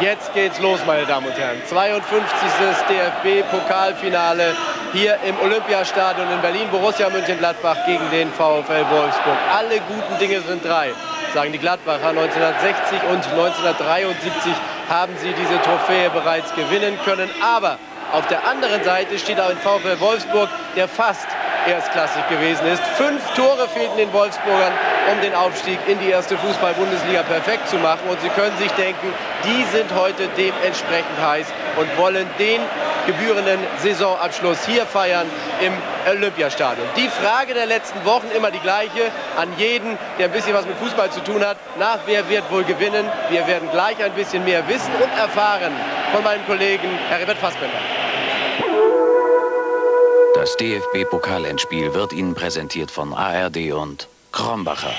Jetzt geht's los, meine Damen und Herren. 52. DFB-Pokalfinale hier im Olympiastadion in Berlin. Borussia Mönchengladbach gegen den VfL Wolfsburg. Alle guten Dinge sind drei, sagen die Gladbacher. 1960 und 1973 haben sie diese Trophäe bereits gewinnen können. Aber auf der anderen Seite steht auch ein VfL Wolfsburg, der fast erstklassig gewesen ist. Fünf Tore fehlten den Wolfsburgern, um den Aufstieg in die erste Fußball-Bundesliga perfekt zu machen. Und Sie können sich denken, die sind heute dementsprechend heiß und wollen den gebührenden Saisonabschluss hier feiern im Olympiastadion. Die Frage der letzten Wochen immer die gleiche an jeden, der ein bisschen was mit Fußball zu tun hat. Nach wer wird wohl gewinnen? Wir werden gleich ein bisschen mehr wissen und erfahren von meinem Kollegen Herbert Fassbender. Das DFB-Pokalendspiel wird Ihnen präsentiert von ARD und Krombacher.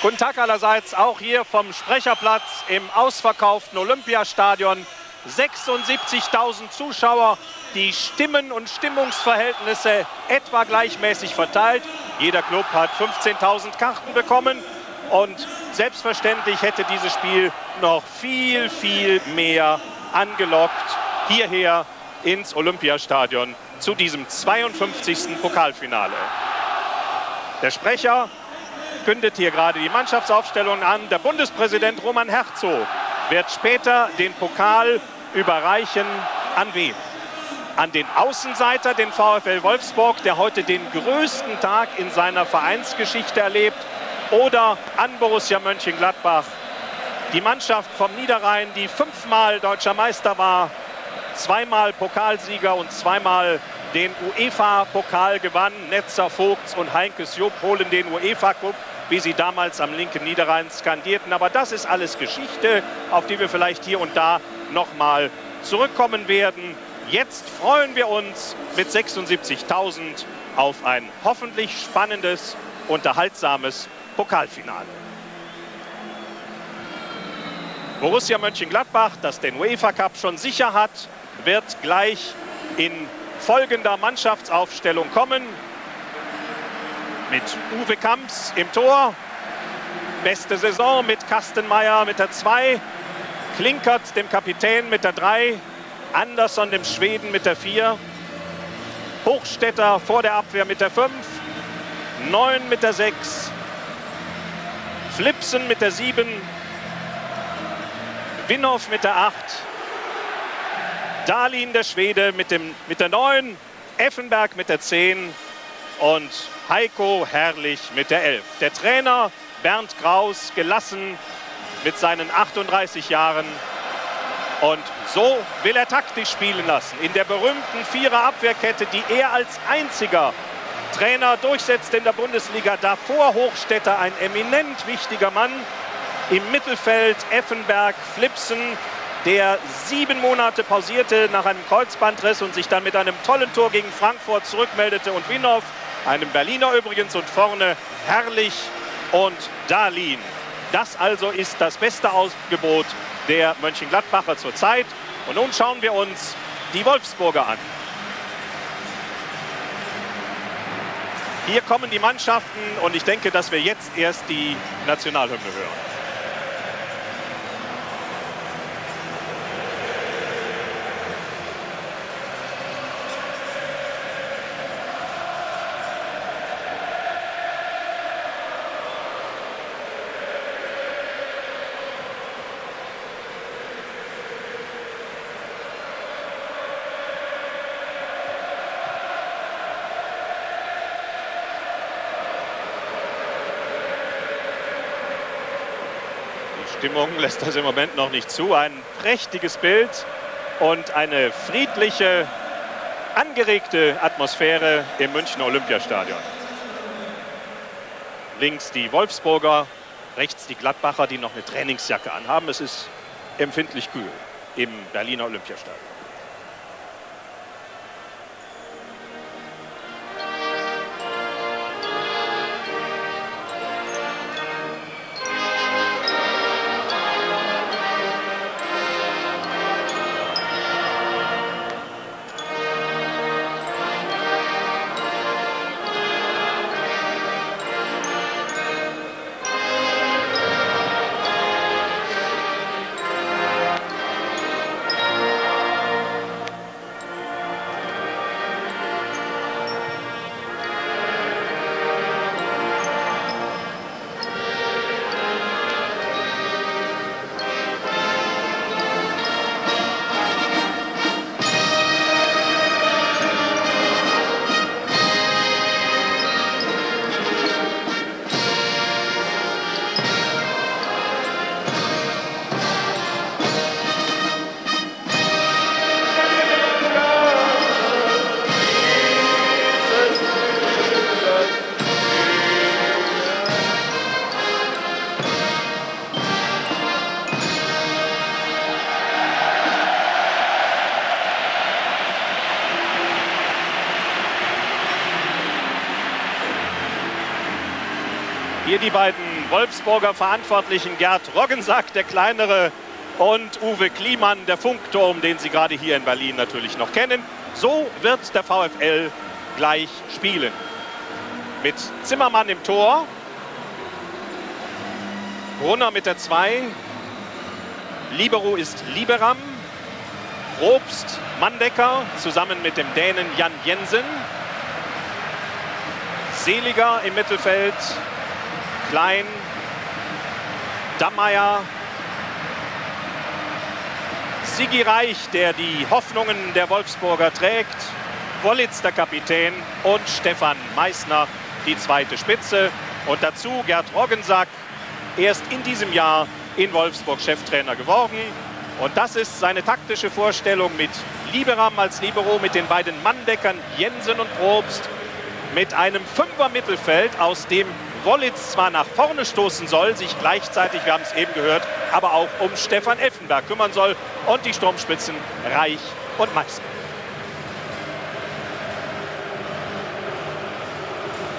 Guten Tag allerseits, auch hier vom Sprecherplatz im ausverkauften Olympiastadion. 76.000 Zuschauer, die Stimmen und Stimmungsverhältnisse etwa gleichmäßig verteilt. Jeder Club hat 15.000 Karten bekommen und selbstverständlich hätte dieses Spiel noch viel, viel mehr angelockt hierher ins Olympiastadion zu diesem 52. Pokalfinale. Der Sprecher kündet hier gerade die Mannschaftsaufstellung an. Der Bundespräsident Roman Herzog wird später den Pokal überreichen an wen? An den Außenseiter, den VfL Wolfsburg, der heute den größten Tag in seiner Vereinsgeschichte erlebt. Oder an Borussia Mönchengladbach, die Mannschaft vom Niederrhein, die fünfmal deutscher Meister war, zweimal Pokalsieger und zweimal den UEFA-Pokal gewann. Netzer, Vogts und Heinkes Job holen den UEFA-Cup, wie sie damals am linken Niederrhein skandierten. Aber das ist alles Geschichte, auf die wir vielleicht hier und da nochmal zurückkommen werden. Jetzt freuen wir uns mit 76.000 auf ein hoffentlich spannendes, unterhaltsames Pokalfinale. Borussia Mönchengladbach, das den UEFA Cup schon sicher hat, wird gleich in folgender Mannschaftsaufstellung kommen. Mit Uwe Kamps im Tor. Beste Saison mit Kastenmeier mit der 2. Klinkert, dem Kapitän, mit der 3. Andersson, dem Schweden, mit der 4. Hochstetter vor der Abwehr mit der 5. 9 mit der 6. Flipsen mit der 7. Winhoff mit der 8. Dahlin, der Schwede, mit, dem, mit der 9, Effenberg mit der 10 und Heiko Herrlich mit der 11. Der Trainer Bernd Kraus, gelassen mit seinen 38 Jahren. Und so will er taktisch spielen lassen. In der berühmten Vierer-Abwehrkette, die er als einziger Trainer durchsetzt in der Bundesliga. Davor Hochstädter, ein eminent wichtiger Mann. Im Mittelfeld Effenberg, Flipsen, der sieben Monate pausierte nach einem Kreuzbandriss und sich dann mit einem tollen Tor gegen Frankfurt zurückmeldete. Und Winhoff, einem Berliner übrigens, und vorne Herrlich und Dahlin. Das also ist das beste Ausgebot der Mönchengladbacher zurzeit. Und nun schauen wir uns die Wolfsburger an. Hier kommen die Mannschaften und ich denke, dass wir jetzt erst die Nationalhymne hören. Stimmung lässt das im Moment noch nicht zu. Ein prächtiges Bild und eine friedliche, angeregte Atmosphäre im Münchner Olympiastadion. Links die Wolfsburger, rechts die Gladbacher, die noch eine Trainingsjacke anhaben. Es ist empfindlich kühl im Berliner Olympiastadion. Die beiden Wolfsburger Verantwortlichen, Gerd Roggensack, der kleinere, und Uwe Kliemann, der Funkturm, den Sie gerade hier in Berlin natürlich noch kennen. So wird der VfL gleich spielen. Mit Zimmermann im Tor, Brunner mit der 2, Libero ist Liberam, Probst Mandecker zusammen mit dem Dänen Jan Jensen, Seliger im Mittelfeld, Klein, Dammeier, Sigi Reich, der die Hoffnungen der Wolfsburger trägt, Wollitz der Kapitän und Stefan Meissner die zweite Spitze. Und dazu Gerd Roggensack, erst in diesem Jahr in Wolfsburg Cheftrainer geworden. Und das ist seine taktische Vorstellung mit Liberam als Libero, mit den beiden Manndeckern Jensen und Probst, mit einem Fünfer-Mittelfeld, aus dem Wollitz zwar nach vorne stoßen soll, sich gleichzeitig, wir haben es eben gehört, aber auch um Stefan Effenberg kümmern soll und die Sturmspitzen Reich und Meister.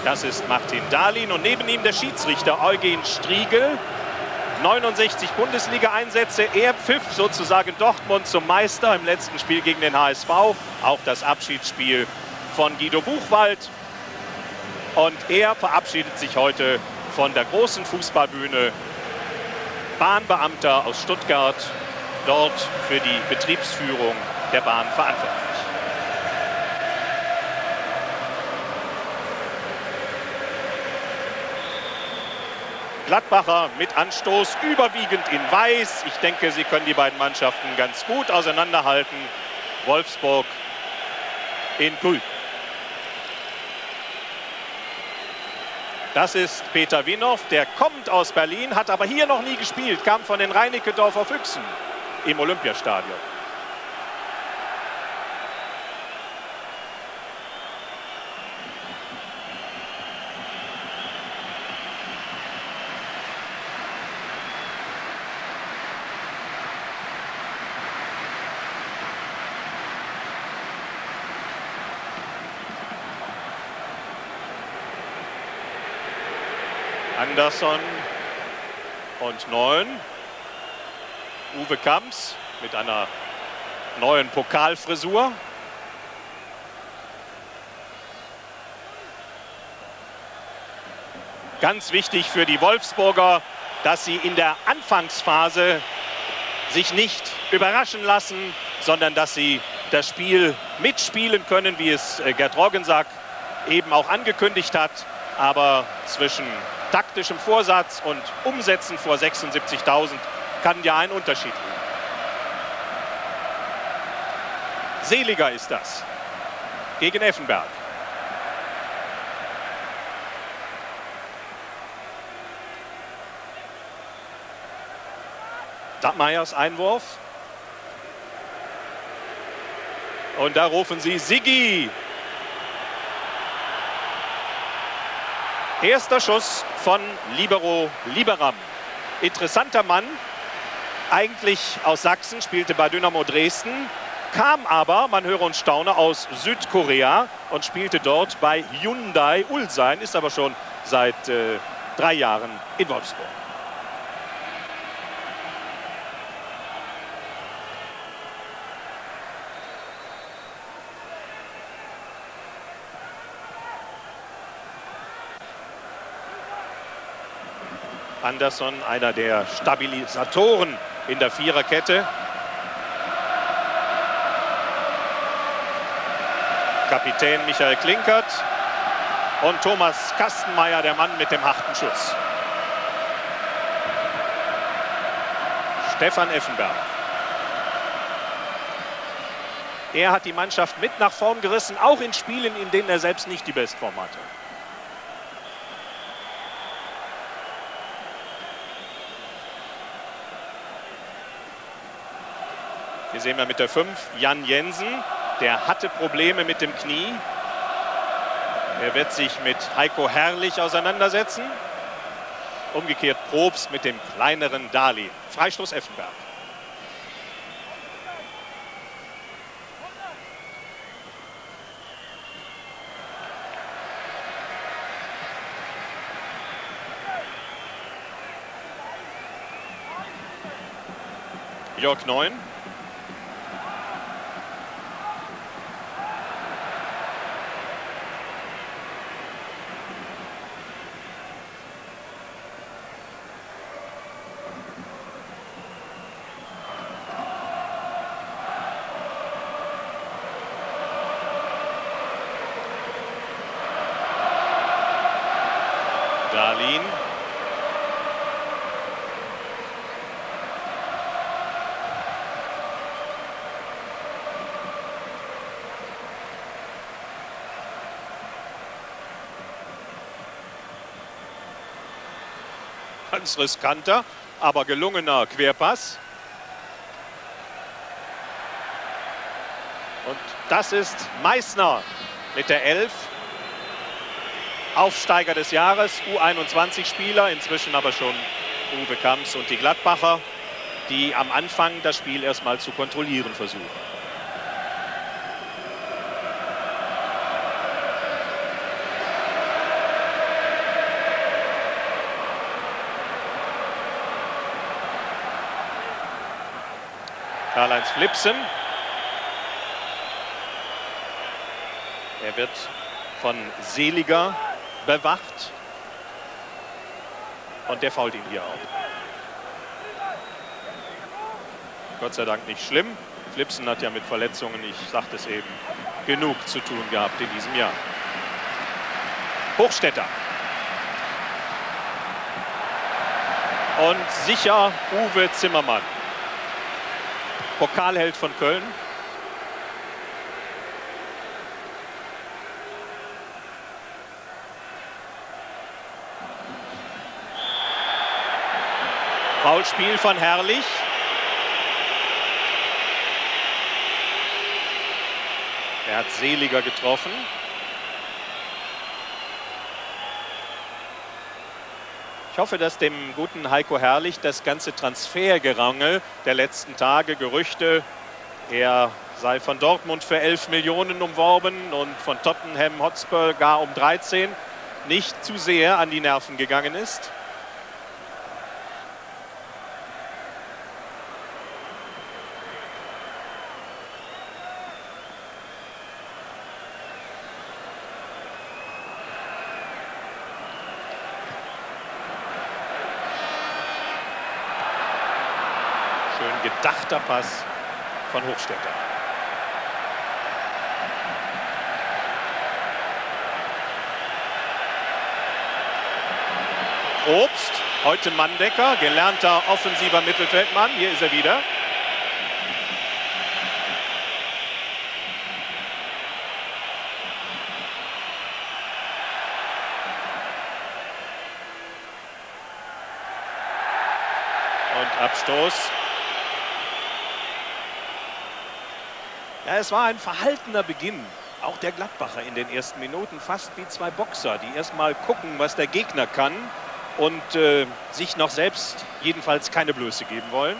Das ist Martin Dahlin und neben ihm der Schiedsrichter Eugen Striegel. 69 Bundesliga-Einsätze. Er pfiff sozusagen Dortmund zum Meister im letzten Spiel gegen den HSV. Auch das Abschiedsspiel von Guido Buchwald. Und er verabschiedet sich heute von der großen Fußballbühne. Bahnbeamter aus Stuttgart, dort für die Betriebsführung der Bahn verantwortlich. Gladbacher mit Anstoß überwiegend in Weiß. Ich denke, sie können die beiden Mannschaften ganz gut auseinanderhalten. Wolfsburg in Grün. Das ist Peter Winow, der kommt aus Berlin, hat aber hier noch nie gespielt, kam von den Reinickendorfer Füchsen im Olympiastadion. Andersson und 9. Uwe Kamps mit einer neuen Pokalfrisur. Ganz wichtig für die Wolfsburger, dass sie in der Anfangsphase sich nicht überraschen lassen, sondern dass sie das Spiel mitspielen können, wie es äh, Gerd Roggensack eben auch angekündigt hat. Aber zwischen taktischem Vorsatz und Umsetzen vor 76.000 kann ja ein Unterschied liegen. Seliger ist das gegen Effenberg. Dattmeyers Einwurf. Und da rufen sie Sigi Erster Schuss von Libero Liberam. Interessanter Mann, eigentlich aus Sachsen, spielte bei Dynamo Dresden, kam aber, man höre und staune, aus Südkorea und spielte dort bei Hyundai Ulsan, ist aber schon seit äh, drei Jahren in Wolfsburg. Andersson, einer der Stabilisatoren in der Viererkette. Kapitän Michael Klinkert und Thomas Kastenmeier, der Mann mit dem harten Schuss. Stefan Effenberg. Er hat die Mannschaft mit nach vorn gerissen, auch in Spielen, in denen er selbst nicht die Bestform hatte. Hier sehen wir mit der 5 Jan Jensen. Der hatte Probleme mit dem Knie. Er wird sich mit Heiko Herrlich auseinandersetzen. Umgekehrt Probst mit dem kleineren Dali. Freistoß Effenberg. Jörg Neun Ganz riskanter, aber gelungener Querpass. Und das ist Meißner mit der 11. Aufsteiger des Jahres, U21-Spieler, inzwischen aber schon Uwe Kamps und die Gladbacher, die am Anfang das Spiel erstmal zu kontrollieren versuchen. Karl-Heinz Flipsen. Er wird von Seliger bewacht. Und der fault ihn hier auch. Gott sei Dank nicht schlimm. Flipsen hat ja mit Verletzungen, ich sagte es eben, genug zu tun gehabt in diesem Jahr. Hochstetter. Und sicher Uwe Zimmermann. Pokalheld von Köln. Foulspiel von Herrlich. Er hat Seliger getroffen. Ich hoffe, dass dem guten Heiko Herrlich das ganze Transfergerangel der letzten Tage, Gerüchte, er sei von Dortmund für 11 Millionen umworben und von Tottenham Hotspur gar um 13, nicht zu sehr an die Nerven gegangen ist. Gedachter Pass von Hochstetter. Obst, heute Manndecker, gelernter offensiver Mittelfeldmann. Hier ist er wieder. Und Abstoß. Ja, es war ein verhaltener Beginn. Auch der Gladbacher in den ersten Minuten fast wie zwei Boxer, die erstmal gucken, was der Gegner kann und äh, sich noch selbst jedenfalls keine Blöße geben wollen.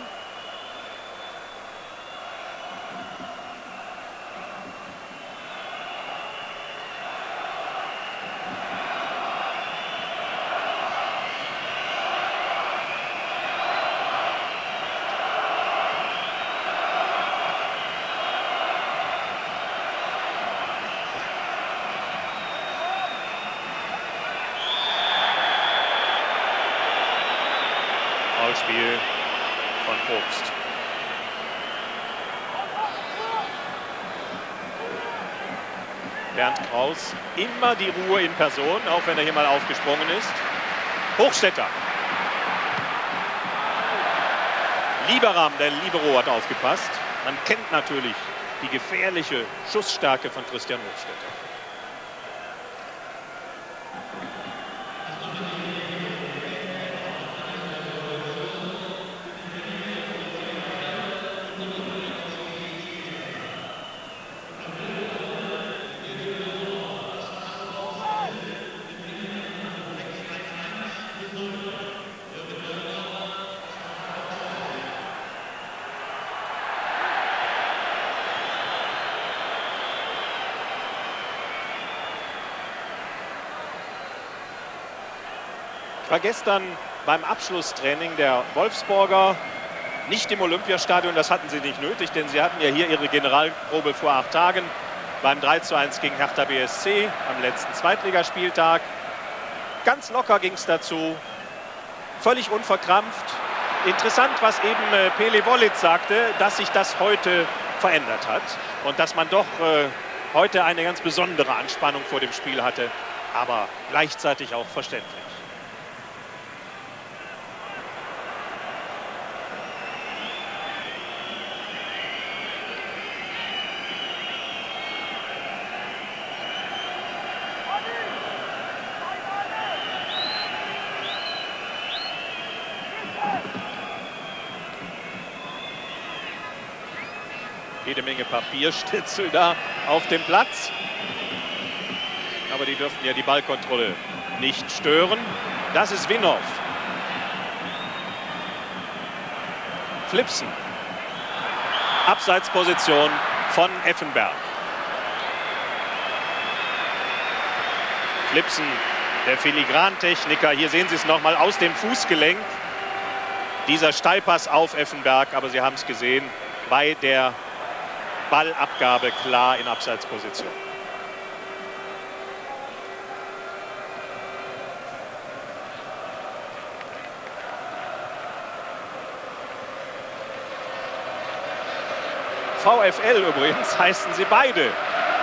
Foulspiel von Probst. Bernd Kraus, immer die Ruhe in Person, auch wenn er hier mal aufgesprungen ist. Hochstetter. Lieberam, der Libero hat aufgepasst. Man kennt natürlich die gefährliche Schussstärke von Christian Hochstetter. War gestern beim Abschlusstraining der Wolfsburger nicht im Olympiastadion. Das hatten sie nicht nötig, denn sie hatten ja hier ihre Generalprobe vor acht Tagen beim 3 zu 1 gegen Hertha BSC am letzten Zweitligaspieltag. Ganz locker ging es dazu, völlig unverkrampft. Interessant, was eben äh, Pele Wollitz sagte, dass sich das heute verändert hat und dass man doch äh, heute eine ganz besondere Anspannung vor dem Spiel hatte, aber gleichzeitig auch verständlich. Jede Menge Papierstitzel da auf dem Platz. Aber die dürften ja die Ballkontrolle nicht stören. Das ist Winhoff. Flipsen. Abseitsposition von Effenberg. Flipsen, der Filigrantechniker. Hier sehen Sie es nochmal aus dem Fußgelenk. Dieser Steilpass auf Effenberg, aber Sie haben es gesehen, bei der Ballabgabe klar in Abseitsposition. VfL übrigens heißen sie beide.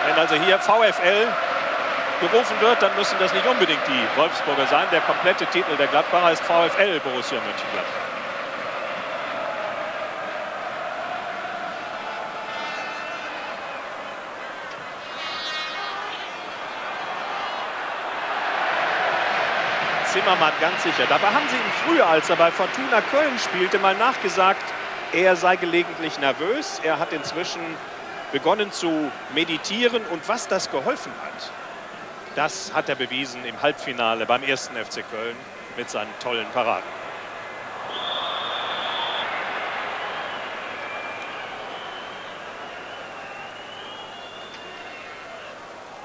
Wenn also hier VfL gerufen wird, dann müssen das nicht unbedingt die Wolfsburger sein. Der komplette Titel der Gladbacher ist VfL Borussia Mönchengladbach. Zimmermann ganz sicher. Dabei haben sie ihm früher, als er bei Fortuna Köln spielte, mal nachgesagt, er sei gelegentlich nervös. Er hat inzwischen begonnen zu meditieren und was das geholfen hat, das hat er bewiesen im Halbfinale beim ersten FC Köln mit seinen tollen Paraden.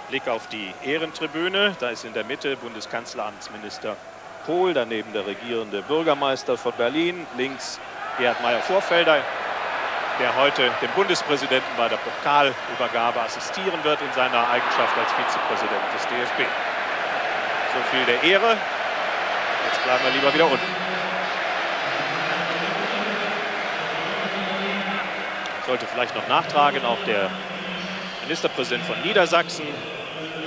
Blick auf die Ehrentribüne. Da ist in der Mitte Bundeskanzleramtsminister Kohl, daneben der regierende Bürgermeister von Berlin, links Gerhard Meyer-Vorfelder, der heute dem Bundespräsidenten bei der Pokalübergabe assistieren wird in seiner Eigenschaft als Vizepräsident des DFB. So viel der Ehre. Jetzt bleiben wir lieber wieder unten. Sollte vielleicht noch nachtragen, auch der Ministerpräsident von Niedersachsen,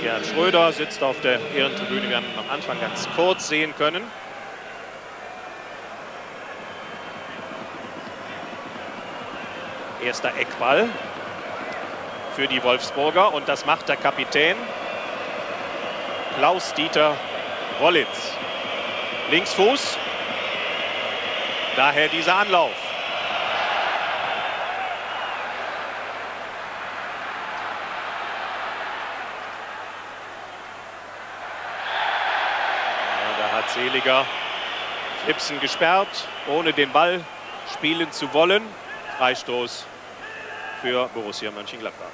Gerhard Schröder sitzt auf der Ehrentribüne. Wir haben ihn am Anfang ganz kurz sehen können. Erster Eckball für die Wolfsburger und das macht der Kapitän Klaus-Dieter Wollitz. Linksfuß, daher dieser Anlauf. Seliger. Flipsen gesperrt, ohne den Ball spielen zu wollen. Freistoß für Borussia Mönchengladbach.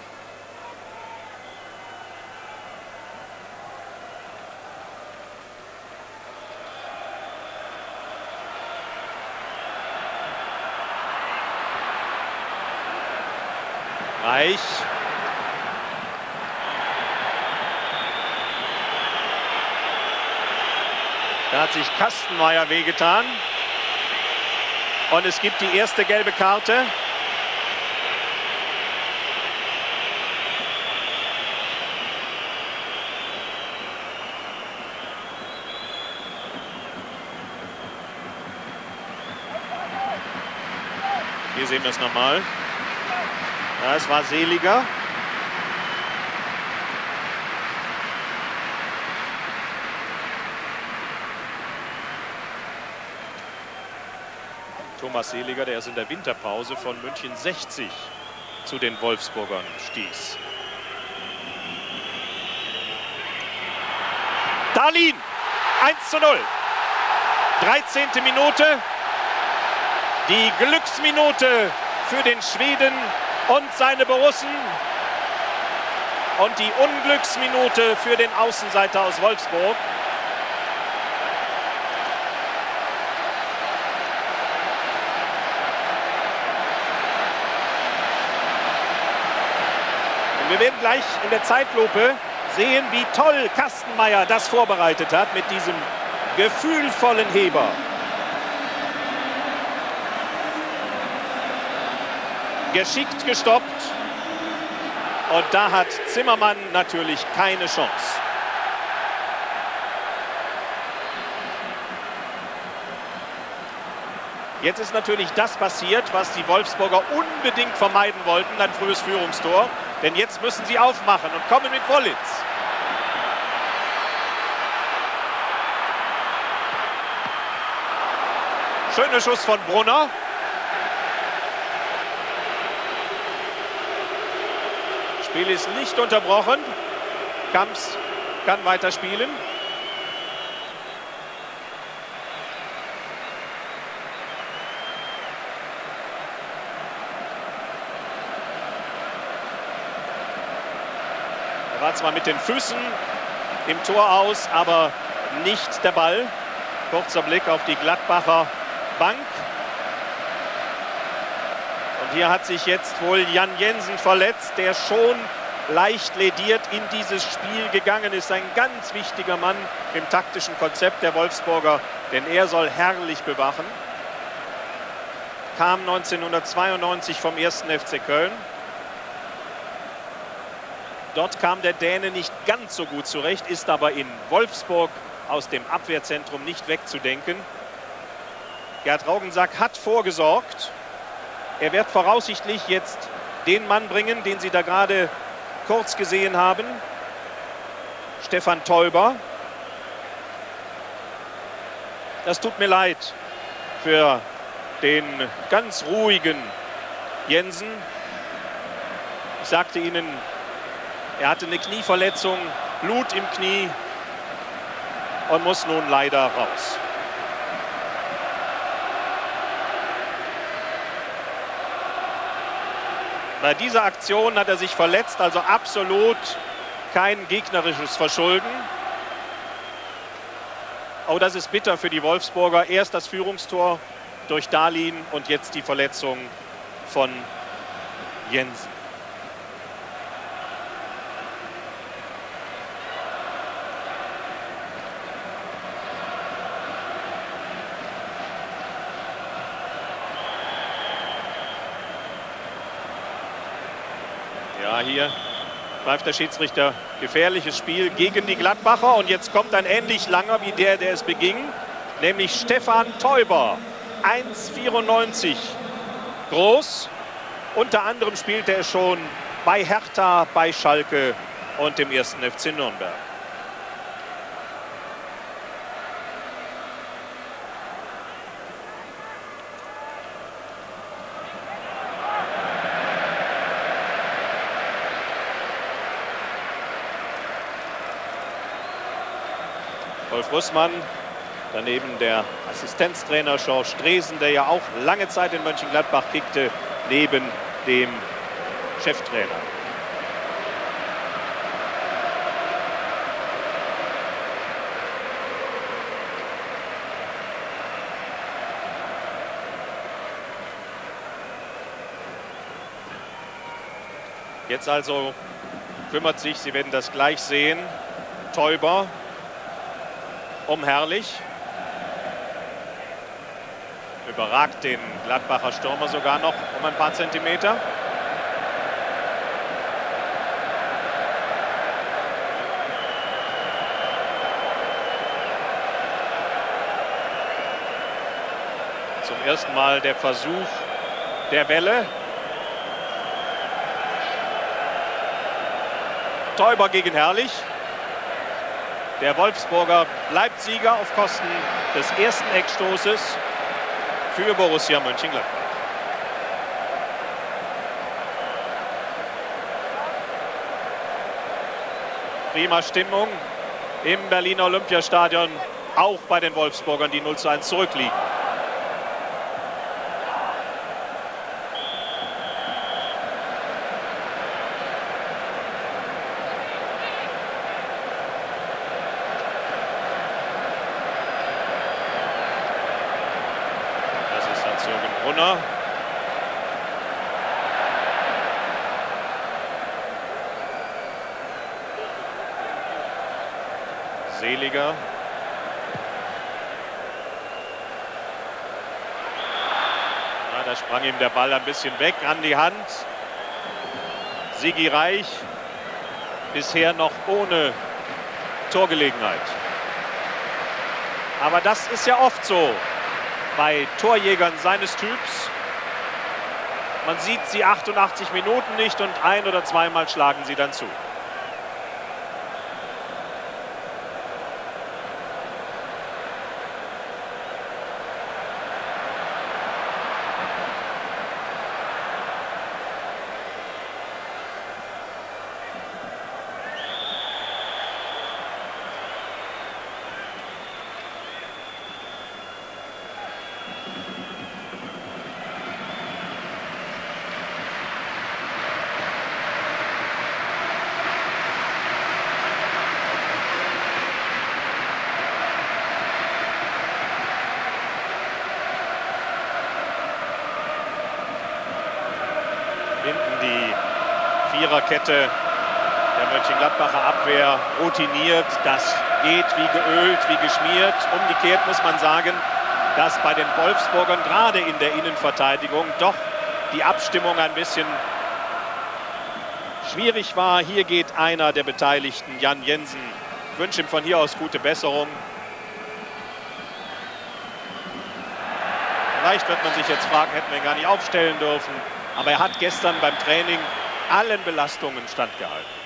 Reich Da hat sich Kastenmeier wehgetan. Und es gibt die erste gelbe Karte. Hier sehen wir es nochmal. Das war Seliger. Thomas Seliger, der erst in der Winterpause von München 60 zu den Wolfsburgern stieß. Darlin, 1 zu 0. 13. Minute. Die Glücksminute für den Schweden und seine Borussen. Und die Unglücksminute für den Außenseiter aus Wolfsburg. Wir werden gleich in der Zeitlupe sehen, wie toll Kastenmeier das vorbereitet hat mit diesem gefühlvollen Heber. Geschickt gestoppt. Und da hat Zimmermann natürlich keine Chance. Jetzt ist natürlich das passiert, was die Wolfsburger unbedingt vermeiden wollten, ein frühes Führungstor. Denn jetzt müssen sie aufmachen und kommen mit Wollitz. Schöner Schuss von Brunner. Spiel ist nicht unterbrochen. Kamps kann weiterspielen. War zwar mit den Füßen im Tor aus, aber nicht der Ball. Kurzer Blick auf die Gladbacher Bank. Und hier hat sich jetzt wohl Jan Jensen verletzt, der schon leicht lediert in dieses Spiel gegangen ist. Ein ganz wichtiger Mann im taktischen Konzept der Wolfsburger, denn er soll herrlich bewachen. Kam 1992 vom 1. FC Köln. Dort kam der Däne nicht ganz so gut zurecht, ist aber in Wolfsburg aus dem Abwehrzentrum nicht wegzudenken. Gerd Raugensack hat vorgesorgt. Er wird voraussichtlich jetzt den Mann bringen, den Sie da gerade kurz gesehen haben. Stefan Teuber. Das tut mir leid für den ganz ruhigen Jensen. Ich sagte Ihnen, er hatte eine Knieverletzung, Blut im Knie und muss nun leider raus. Bei dieser Aktion hat er sich verletzt, also absolut kein gegnerisches Verschulden. Oh, das ist bitter für die Wolfsburger. Erst das Führungstor durch Dahlin und jetzt die Verletzung von Jensen. Ja, hier greift der Schiedsrichter gefährliches Spiel gegen die Gladbacher. Und jetzt kommt ein ähnlich langer wie der, der es beging, nämlich Stefan Teuber. 1,94 groß. Unter anderem spielte er schon bei Hertha, bei Schalke und dem ersten FC Nürnberg. Wolf Russmann, daneben der Assistenztrainer George Stresen, der ja auch lange Zeit in Mönchengladbach kickte, neben dem Cheftrainer. Jetzt also kümmert sich, Sie werden das gleich sehen, Teuber um Herrlich. Überragt den Gladbacher Stürmer sogar noch um ein paar Zentimeter. Zum ersten Mal der Versuch der Welle. Täuber gegen Herrlich. Der Wolfsburger bleibt Sieger auf Kosten des ersten Eckstoßes für Borussia Mönchengladbach. Prima Stimmung im Berliner Olympiastadion, auch bei den Wolfsburgern, die 0 zu 1 zurückliegen. Sprang ihm der Ball ein bisschen weg an die Hand. Sigi Reich bisher noch ohne Torgelegenheit. Aber das ist ja oft so bei Torjägern seines Typs. Man sieht sie 88 Minuten nicht und ein- oder zweimal schlagen sie dann zu. Hinten die Viererkette der Mönchengladbacher Abwehr routiniert. Das geht wie geölt, wie geschmiert. Umgekehrt muss man sagen, dass bei den Wolfsburgern gerade in der Innenverteidigung doch die Abstimmung ein bisschen schwierig war. Hier geht einer der Beteiligten, Jan Jensen. Ich wünsche ihm von hier aus gute Besserung. Vielleicht wird man sich jetzt fragen, hätten wir ihn gar nicht aufstellen dürfen. Aber er hat gestern beim Training allen Belastungen standgehalten.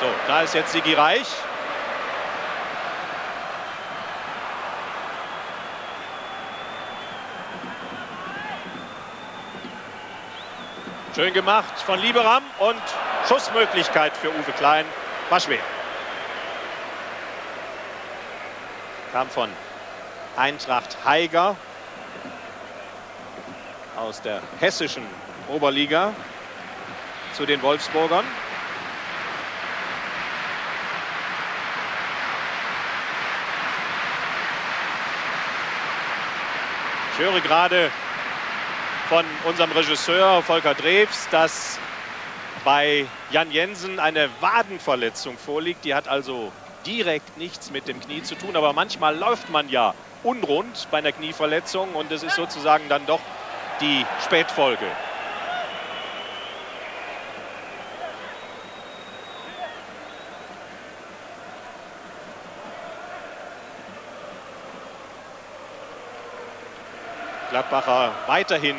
So, da ist jetzt Sigi Reich. Schön gemacht von Lieberam und Schussmöglichkeit für Uwe Klein. War schwer. Kam von Eintracht Haiger aus der hessischen Oberliga zu den Wolfsburgern. Ich höre gerade von unserem Regisseur Volker Drews, dass bei Jan Jensen eine Wadenverletzung vorliegt. Die hat also direkt nichts mit dem Knie zu tun. Aber manchmal läuft man ja unrund bei einer Knieverletzung und es ist sozusagen dann doch die Spätfolge. Gladbacher weiterhin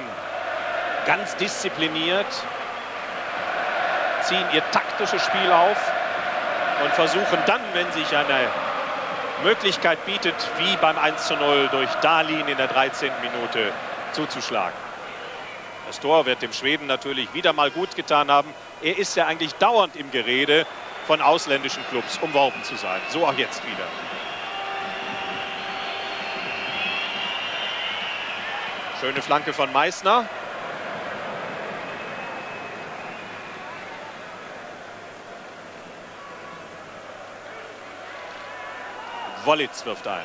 ganz diszipliniert, ziehen ihr taktisches Spiel auf und versuchen dann, wenn sich eine Möglichkeit bietet, wie beim 1 zu 0 durch Dahlin in der 13. Minute zuzuschlagen. Das Tor wird dem Schweden natürlich wieder mal gut getan haben. Er ist ja eigentlich dauernd im Gerede von ausländischen Clubs umworben zu sein. So auch jetzt wieder. Schöne Flanke von Meißner. Wollitz wirft ein.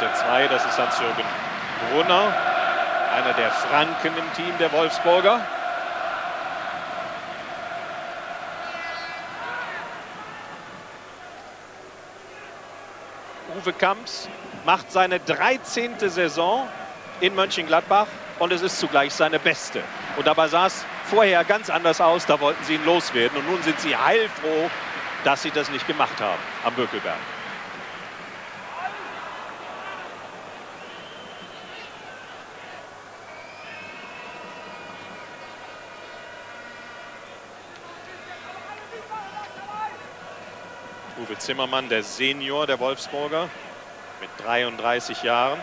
Der zwei, das ist Hans-Jürgen Brunner, einer der Franken im Team der Wolfsburger. Uwe Kamps macht seine 13. Saison in Mönchengladbach und es ist zugleich seine beste. Und dabei sah es vorher ganz anders aus, da wollten sie ihn loswerden und nun sind sie heilfroh, dass sie das nicht gemacht haben am Bökelberg. Zimmermann, der Senior der Wolfsburger mit 33 Jahren.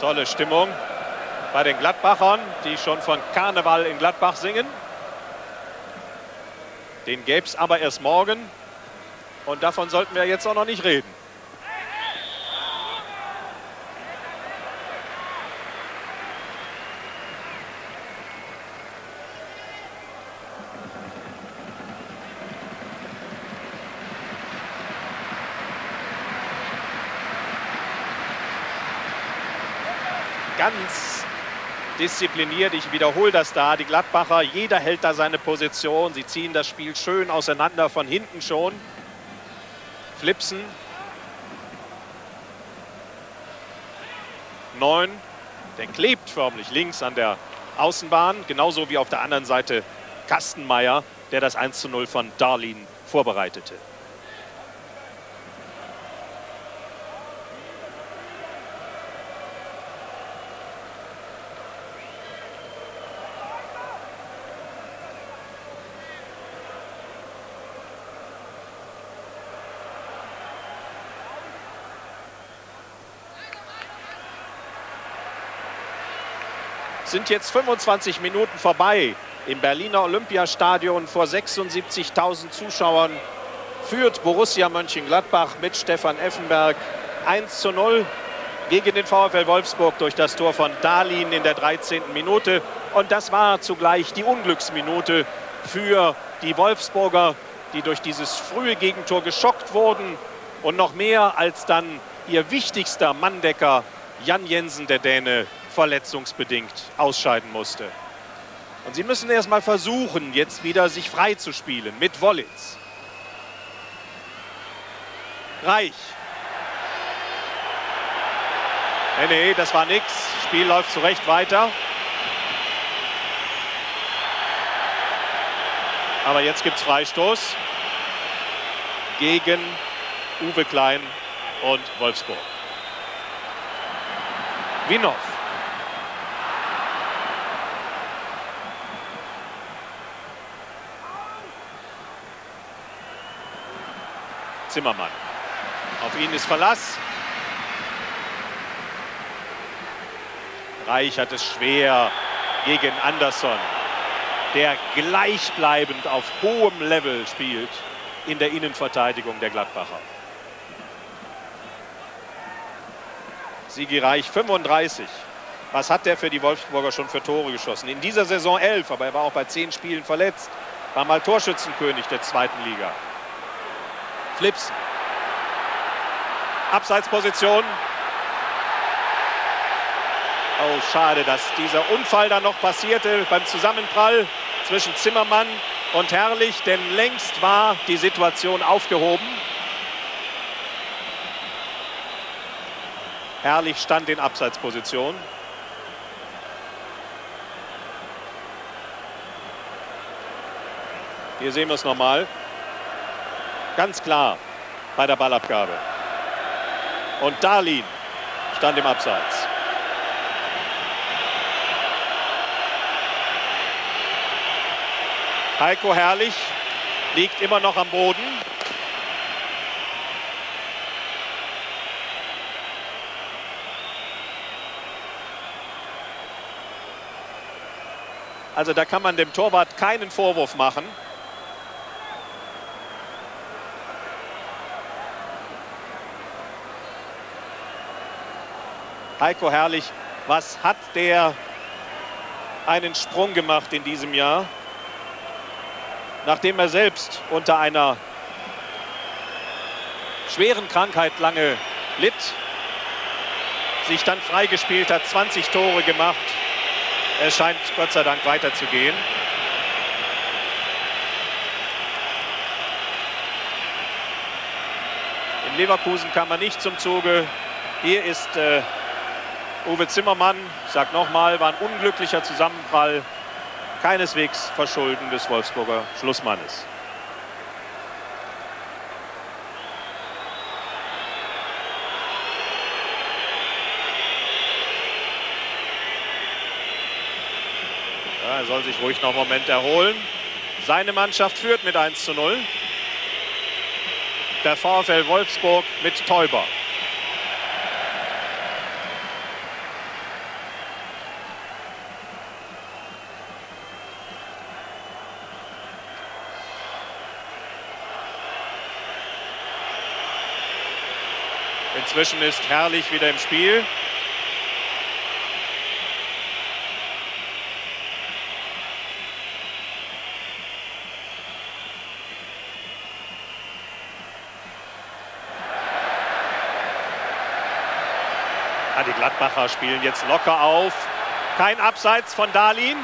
Tolle Stimmung bei den Gladbachern, die schon von Karneval in Gladbach singen. Den gäbe es aber erst morgen. Und davon sollten wir jetzt auch noch nicht reden. Ganz diszipliniert. Ich wiederhole das da. Die Gladbacher, jeder hält da seine Position. Sie ziehen das Spiel schön auseinander, von hinten schon. Flipsen. Neun. Der klebt förmlich links an der Außenbahn. Genauso wie auf der anderen Seite Kastenmeier, der das 1 zu 0 von Darlin vorbereitete. Sind jetzt 25 Minuten vorbei im Berliner Olympiastadion vor 76.000 Zuschauern. Führt Borussia Mönchengladbach mit Stefan Effenberg 1 zu 0 gegen den VfL Wolfsburg durch das Tor von Dahlin in der 13. Minute. Und das war zugleich die Unglücksminute für die Wolfsburger, die durch dieses frühe Gegentor geschockt wurden. Und noch mehr als dann ihr wichtigster Manndecker Jan Jensen, der Däne, verletzungsbedingt ausscheiden musste. Und sie müssen erst mal versuchen, jetzt wieder sich frei zu spielen mit Wollitz. Reich. Nee, nee, das war nichts. Spiel läuft zurecht weiter. Aber jetzt gibt es Freistoß gegen Uwe Klein und Wolfsburg. Winov. Zimmermann. Auf ihn ist Verlass. Reich hat es schwer gegen Andersson, der gleichbleibend auf hohem Level spielt in der Innenverteidigung der Gladbacher. Sigi Reich 35. Was hat der für die Wolfsburger schon für Tore geschossen? In dieser Saison 11, aber er war auch bei zehn Spielen verletzt. War mal Torschützenkönig der zweiten Liga. Flips. Abseitsposition. Oh, schade, dass dieser Unfall dann noch passierte beim Zusammenprall zwischen Zimmermann und Herrlich, denn längst war die Situation aufgehoben. Herrlich stand in Abseitsposition. Hier sehen wir es nochmal. Ganz klar bei der Ballabgabe. Und Darlin stand im Abseits. Heiko Herrlich liegt immer noch am Boden. Also da kann man dem Torwart keinen Vorwurf machen. Heiko Herrlich, was hat der einen Sprung gemacht in diesem Jahr? Nachdem er selbst unter einer schweren Krankheit lange litt, sich dann freigespielt hat, 20 Tore gemacht. Es scheint Gott sei Dank weiterzugehen. In Leverkusen kam er nicht zum Zuge. Hier ist äh, Uwe Zimmermann, ich sage nochmal, war ein unglücklicher Zusammenprall. Keineswegs Verschulden des Wolfsburger Schlussmannes. Ja, er soll sich ruhig noch einen Moment erholen. Seine Mannschaft führt mit 1 zu 0. Der VfL Wolfsburg mit Täuber. Inzwischen ist Herrlich wieder im Spiel. Ah, die Gladbacher spielen jetzt locker auf. Kein Abseits von Dahlin.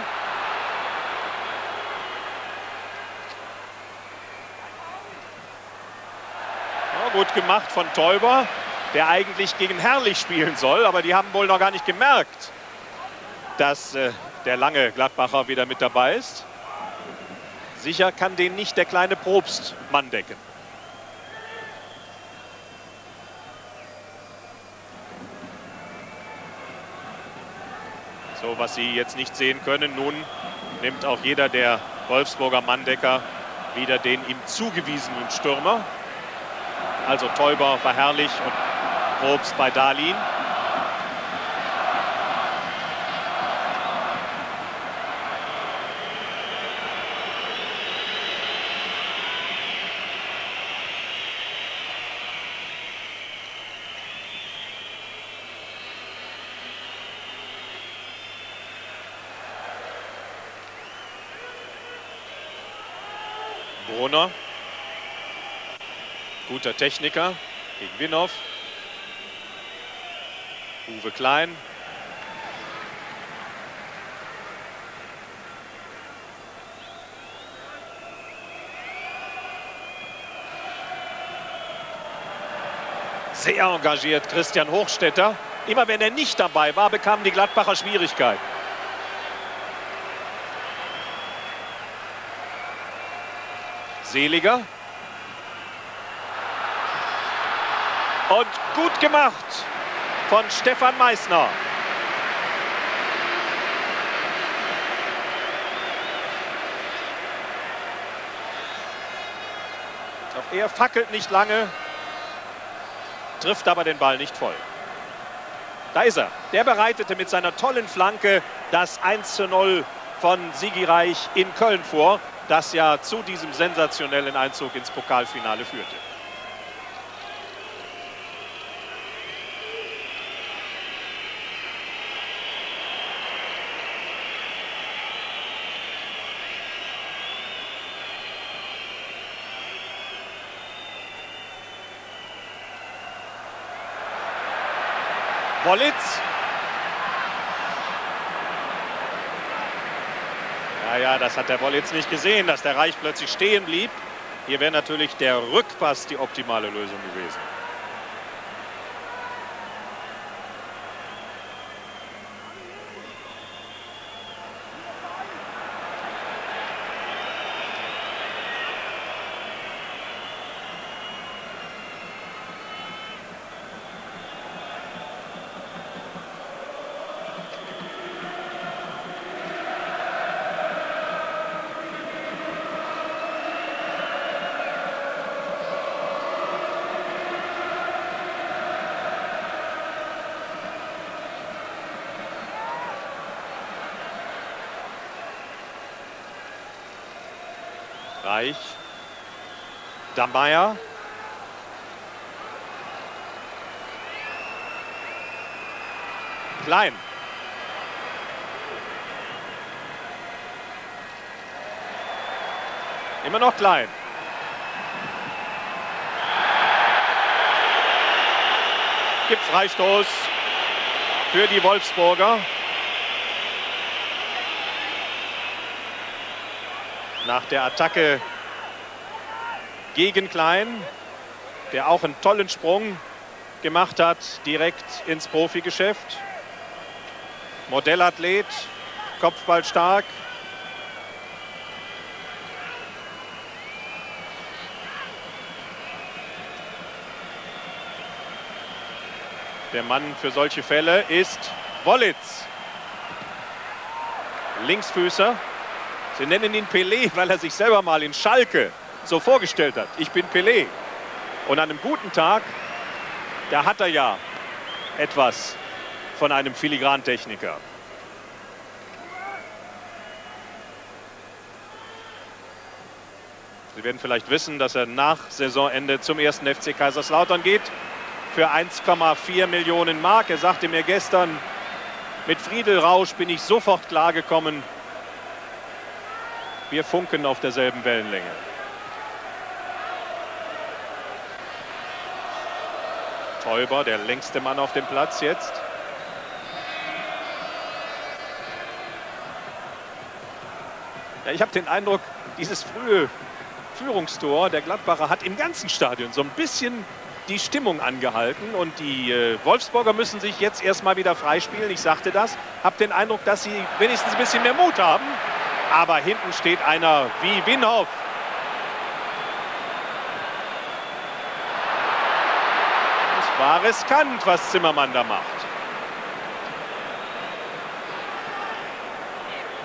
Ja, gut gemacht von Teuber, der eigentlich gegen Herrlich spielen soll. Aber die haben wohl noch gar nicht gemerkt, dass äh, der lange Gladbacher wieder mit dabei ist. Sicher kann den nicht der kleine Probst Mann decken. So, was Sie jetzt nicht sehen können, nun nimmt auch jeder der Wolfsburger Manndecker wieder den ihm zugewiesenen Stürmer. Also Teuber bei Herrlich und Probst bei Dahlin. Brunner. Guter Techniker gegen Winhoff. Uwe Klein. Sehr engagiert Christian Hochstetter. Immer wenn er nicht dabei war, bekamen die Gladbacher Schwierigkeiten. Seliger. Und gut gemacht von Stefan Meissner. Auch er fackelt nicht lange, trifft aber den Ball nicht voll. Da ist er. Der bereitete mit seiner tollen Flanke das 1 zu 0 von Sigi in Köln vor, das ja zu diesem sensationellen Einzug ins Pokalfinale führte. Wollitz. Naja, das hat der Wollitz nicht gesehen, dass der Reich plötzlich stehen blieb. Hier wäre natürlich der Rückpass die optimale Lösung gewesen. Reich. Dammeier. Klein. Immer noch klein. Gibt Freistoß für die Wolfsburger. Nach der Attacke gegen Klein, der auch einen tollen Sprung gemacht hat, direkt ins Profigeschäft. Modellathlet, Kopfball stark. Der Mann für solche Fälle ist Wollitz. Linksfüßer. Sie nennen ihn Pelé, weil er sich selber mal in Schalke so vorgestellt hat. Ich bin Pelé. Und an einem guten Tag, da hat er ja etwas von einem Filigrantechniker. Sie werden vielleicht wissen, dass er nach Saisonende zum ersten FC Kaiserslautern geht. für 1,4 Millionen Mark. Er sagte mir gestern, mit Friedel Rausch bin ich sofort klargekommen. Wir funken auf derselben Wellenlänge. Täuber, der längste Mann auf dem Platz jetzt. Ja, ich habe den Eindruck, dieses frühe Führungstor der Gladbacher hat im ganzen Stadion so ein bisschen die Stimmung angehalten. Und die äh, Wolfsburger müssen sich jetzt erstmal wieder freispielen. Ich sagte das. Habe den Eindruck, dass sie wenigstens ein bisschen mehr Mut haben. Aber hinten steht einer wie Winhoff. War riskant, was Zimmermann da macht.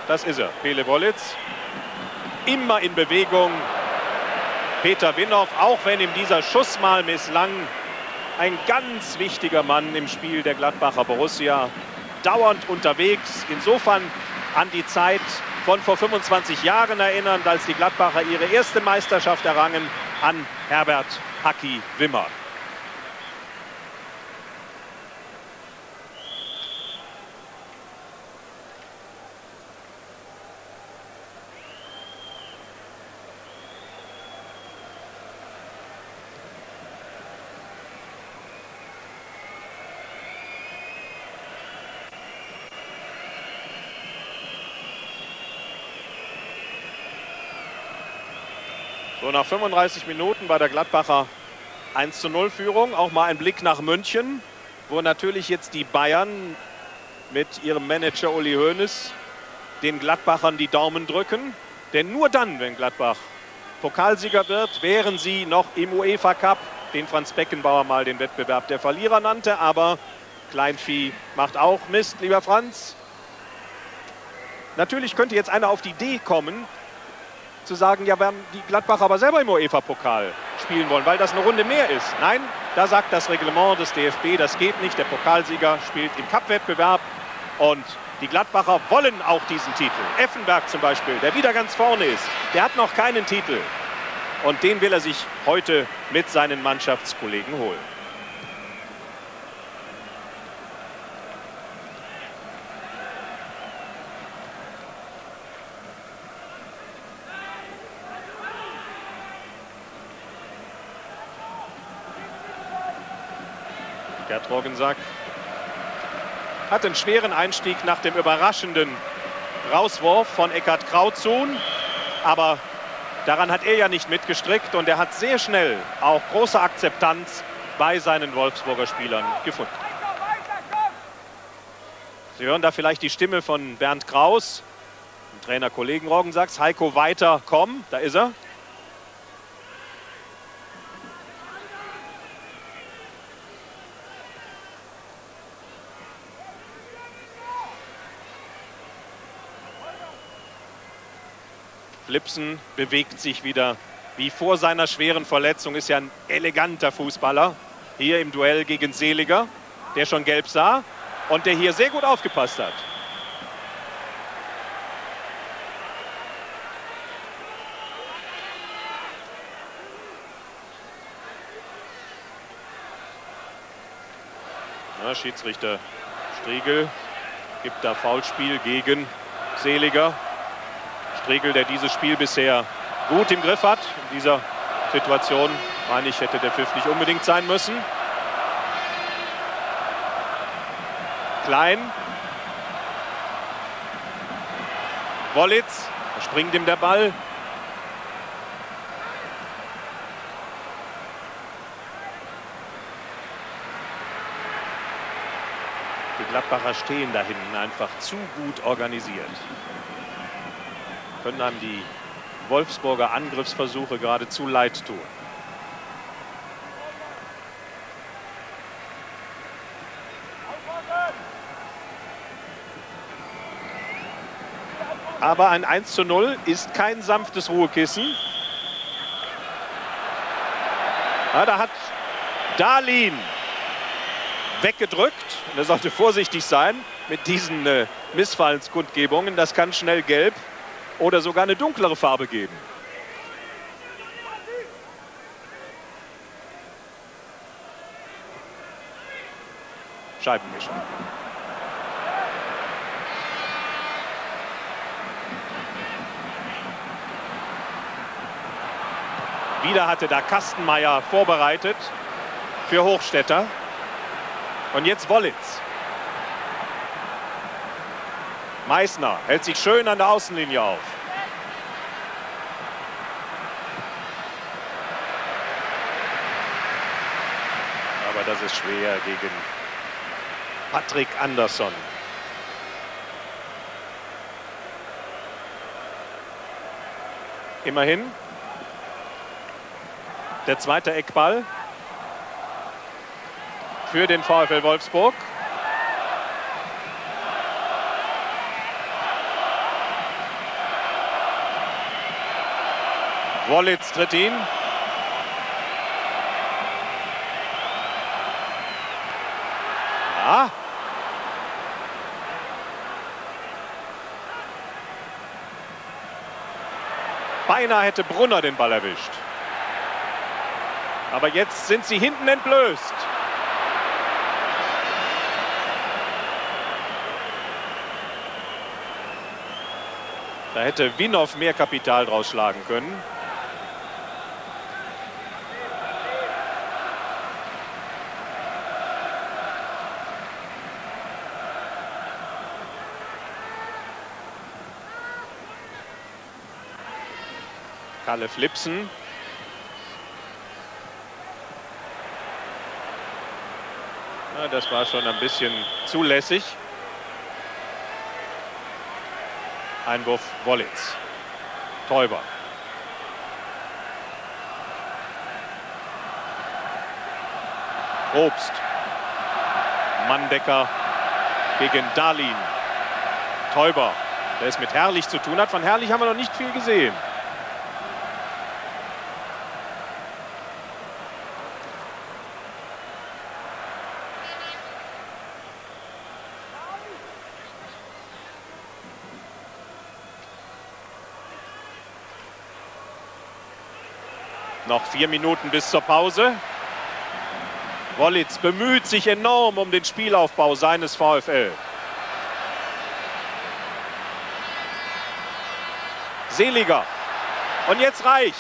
Das ist er, Pele Wollitz. Immer in Bewegung, Peter Winhoff, auch wenn ihm dieser Schuss mal misslang. Ein ganz wichtiger Mann im Spiel der Gladbacher Borussia. Dauernd unterwegs. Insofern an die Zeit von vor 25 Jahren erinnern, als die Gladbacher ihre erste Meisterschaft errangen an Herbert Hacki Wimmer. Nach 35 Minuten bei der Gladbacher 1 zu 0 Führung. Auch mal ein Blick nach München, wo natürlich jetzt die Bayern mit ihrem Manager Uli Hoeneß den Gladbachern die Daumen drücken. Denn nur dann, wenn Gladbach Pokalsieger wird, wären sie noch im UEFA Cup, den Franz Beckenbauer mal den Wettbewerb der Verlierer nannte. Aber Kleinvieh macht auch Mist, lieber Franz. Natürlich könnte jetzt einer auf die Idee kommen, zu sagen, ja, werden die Gladbacher aber selber im UEFA-Pokal spielen wollen, weil das eine Runde mehr ist. Nein, da sagt das Reglement des DFB, das geht nicht. Der Pokalsieger spielt im Cup-Wettbewerb und die Gladbacher wollen auch diesen Titel. Effenberg zum Beispiel, der wieder ganz vorne ist, der hat noch keinen Titel. Und den will er sich heute mit seinen Mannschaftskollegen holen. Gerd Roggensack hat einen schweren Einstieg nach dem überraschenden Rauswurf von Eckhard Krautzuhn. Aber daran hat er ja nicht mitgestrickt und er hat sehr schnell auch große Akzeptanz bei seinen Wolfsburger Spielern gefunden. Sie hören da vielleicht die Stimme von Bernd Kraus, dem Trainer Kollegen Roggensacks. Heiko weiter, komm, da ist er. Flipsen bewegt sich wieder wie vor seiner schweren Verletzung. Ist ja ein eleganter Fußballer. Hier im Duell gegen Seliger, der schon gelb sah und der hier sehr gut aufgepasst hat. Ja, Schiedsrichter Striegel gibt da Foulspiel gegen Seliger. Striegel, der dieses Spiel bisher gut im Griff hat. In dieser Situation, meine ich, hätte der Pfiff nicht unbedingt sein müssen. Klein. Wollitz, springt ihm der Ball. Die Gladbacher stehen da hinten einfach zu gut organisiert können einem die Wolfsburger Angriffsversuche geradezu leid tun. Aber ein 1 zu 0 ist kein sanftes Ruhekissen. Ja, da hat Darlin weggedrückt. Und er sollte vorsichtig sein mit diesen äh, Missfallenskundgebungen. Das kann schnell gelb oder sogar eine dunklere Farbe geben. Scheibenwischer. Wieder hatte da Kastenmeier vorbereitet für Hochstädter. Und jetzt Wollitz. Meißner hält sich schön an der Außenlinie auf. Ist schwer gegen Patrick Andersson. Immerhin der zweite Eckball für den VfL Wolfsburg. Wollitz tritt ihn. Ja. Beinahe hätte Brunner den Ball erwischt. Aber jetzt sind sie hinten entblößt. Da hätte Winov mehr Kapital draus schlagen können. Kalle Flipsen. Ja, das war schon ein bisschen zulässig. Einwurf Wollitz. Täuber. Obst. Manndecker gegen Darlin. Täuber, der es mit Herrlich zu tun hat. Von Herrlich haben wir noch nicht viel gesehen. Noch vier Minuten bis zur Pause. Wollitz bemüht sich enorm um den Spielaufbau seines VfL. Seliger. Und jetzt Reich.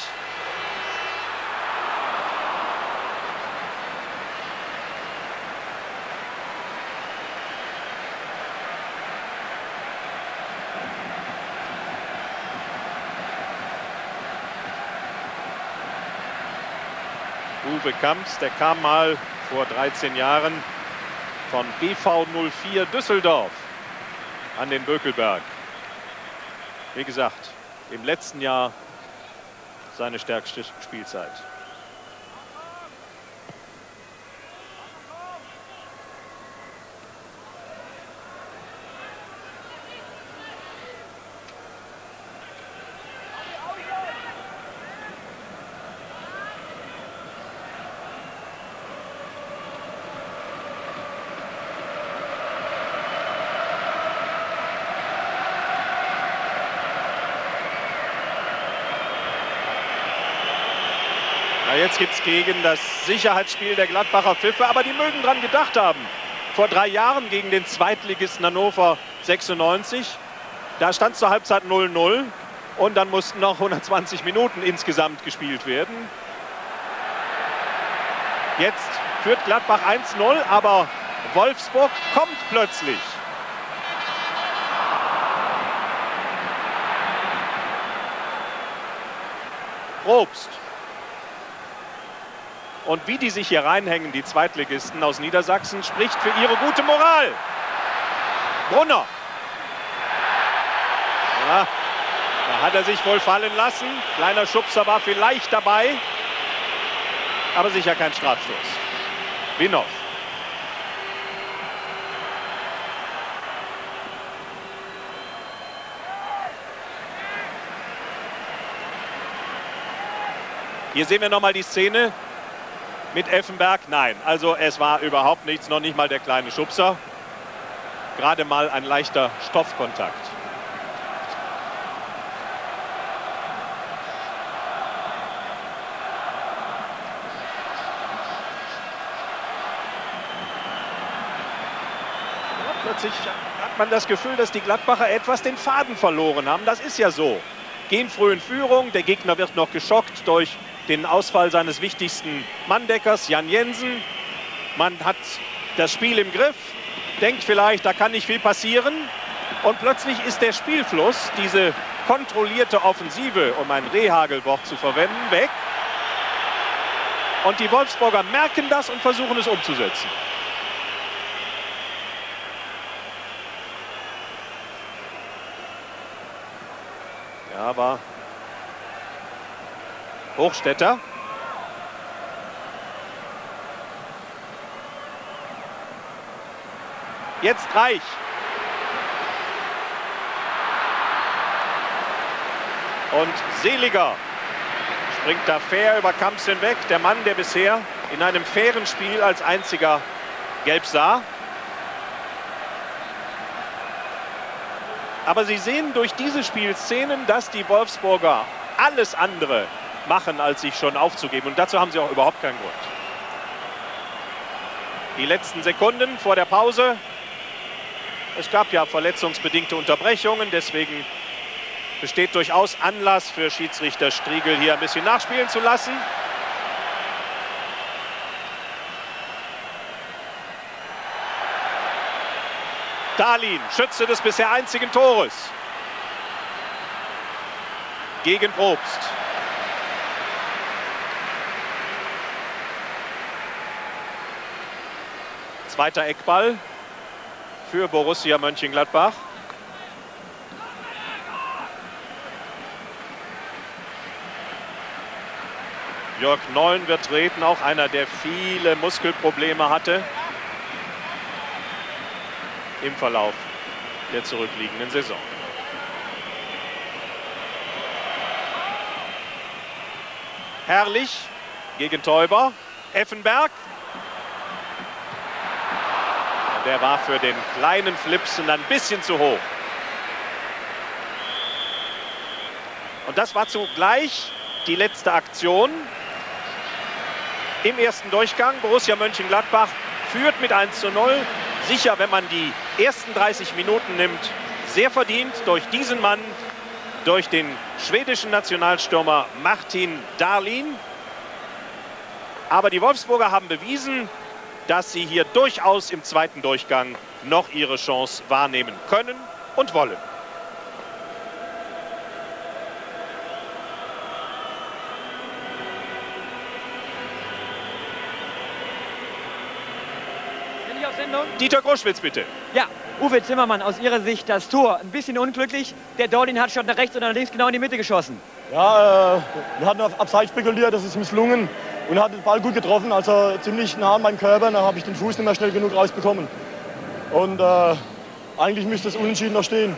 Uwe der kam mal vor 13 Jahren von BV 04 Düsseldorf an den Bökelberg. Wie gesagt, im letzten Jahr seine stärkste Spielzeit. Gegen das Sicherheitsspiel der Gladbacher Pfiffe, aber die mögen dran gedacht haben. Vor drei Jahren gegen den Zweitligisten Hannover 96. Da stand zur Halbzeit 0-0 und dann mussten noch 120 Minuten insgesamt gespielt werden. Jetzt führt Gladbach 1-0, aber Wolfsburg kommt plötzlich. Probst. Und wie die sich hier reinhängen, die Zweitligisten aus Niedersachsen, spricht für ihre gute Moral. Brunner. Ja, da hat er sich wohl fallen lassen. Kleiner Schubser war vielleicht dabei. Aber sicher kein Strafstoß. Winov. Hier sehen wir nochmal die Szene mit Effenberg. Nein, also es war überhaupt nichts, noch nicht mal der kleine Schubser. Gerade mal ein leichter Stoffkontakt. plötzlich hat man das Gefühl, dass die Gladbacher etwas den Faden verloren haben. Das ist ja so. Gehen früh in Führung, der Gegner wird noch geschockt durch den Ausfall seines wichtigsten Manndeckers, Jan Jensen. Man hat das Spiel im Griff, denkt vielleicht, da kann nicht viel passieren. Und plötzlich ist der Spielfluss, diese kontrollierte Offensive, um ein Rehhagelwort zu verwenden, weg. Und die Wolfsburger merken das und versuchen es umzusetzen. Ja, aber Hochstädter. Jetzt Reich. Und Seliger springt da fair über Kamps hinweg. Der Mann, der bisher in einem fairen Spiel als einziger gelb sah. Aber Sie sehen durch diese Spielszenen, dass die Wolfsburger alles andere machen, als sich schon aufzugeben. Und dazu haben sie auch überhaupt keinen Grund. Die letzten Sekunden vor der Pause. Es gab ja verletzungsbedingte Unterbrechungen, deswegen besteht durchaus Anlass für Schiedsrichter Striegel hier ein bisschen nachspielen zu lassen. Dahlin, Schütze des bisher einzigen Tores. Gegen Probst. Zweiter Eckball für Borussia Mönchengladbach. Jörg Nollen wird treten, auch einer, der viele Muskelprobleme hatte im Verlauf der zurückliegenden Saison. Herrlich gegen Täuber. Effenberg. Der war für den kleinen Flipsen ein bisschen zu hoch. Und das war zugleich die letzte Aktion im ersten Durchgang. Borussia Mönchengladbach führt mit 1 zu 0 sicher, wenn man die ersten 30 Minuten nimmt, sehr verdient durch diesen Mann, durch den schwedischen Nationalstürmer Martin Dahlin. Aber die Wolfsburger haben bewiesen, dass sie hier durchaus im zweiten Durchgang noch ihre Chance wahrnehmen können und wollen. Dieter Groschwitz, bitte. Ja, Uwe Zimmermann, aus Ihrer Sicht das Tor. Ein bisschen unglücklich. Der Dorlin hat schon nach rechts und nach links genau in die Mitte geschossen. Ja, äh, wir hatten auf Abseits spekuliert, das ist misslungen. Und er hat den Ball gut getroffen, also ziemlich nah an meinem Körper. Da habe ich den Fuß nicht mehr schnell genug rausbekommen. Und äh, eigentlich müsste es unentschieden noch stehen.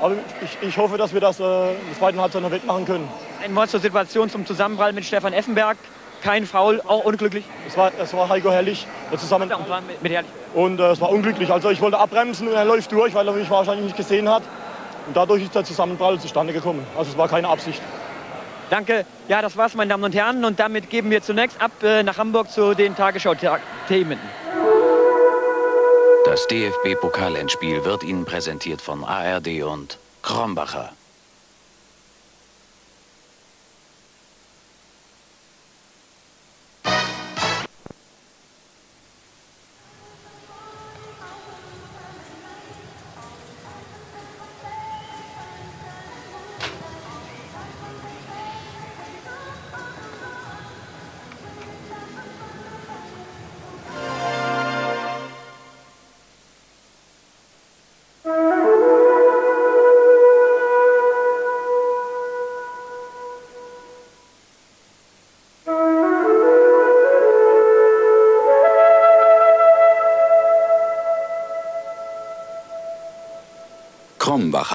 Aber ich, ich hoffe, dass wir das äh, in der zweiten Halbzeit noch wettmachen können. Ein Wort zur Situation zum Zusammenprall mit Stefan Effenberg kein Foul, auch unglücklich. Es war, es war Heiko Herrlich der zusammen. Ja, und war mit, mit Herrlich. Und äh, es war unglücklich. Also ich wollte abbremsen und er läuft durch, weil er mich wahrscheinlich nicht gesehen hat. Und dadurch ist der Zusammenprall zustande gekommen. Also es war keine Absicht. Danke. Ja, das war's, meine Damen und Herren. Und damit geben wir zunächst ab äh, nach Hamburg zu den Tagesschau-Themen. Das DFB-Pokalendspiel wird Ihnen präsentiert von ARD und. Krombacher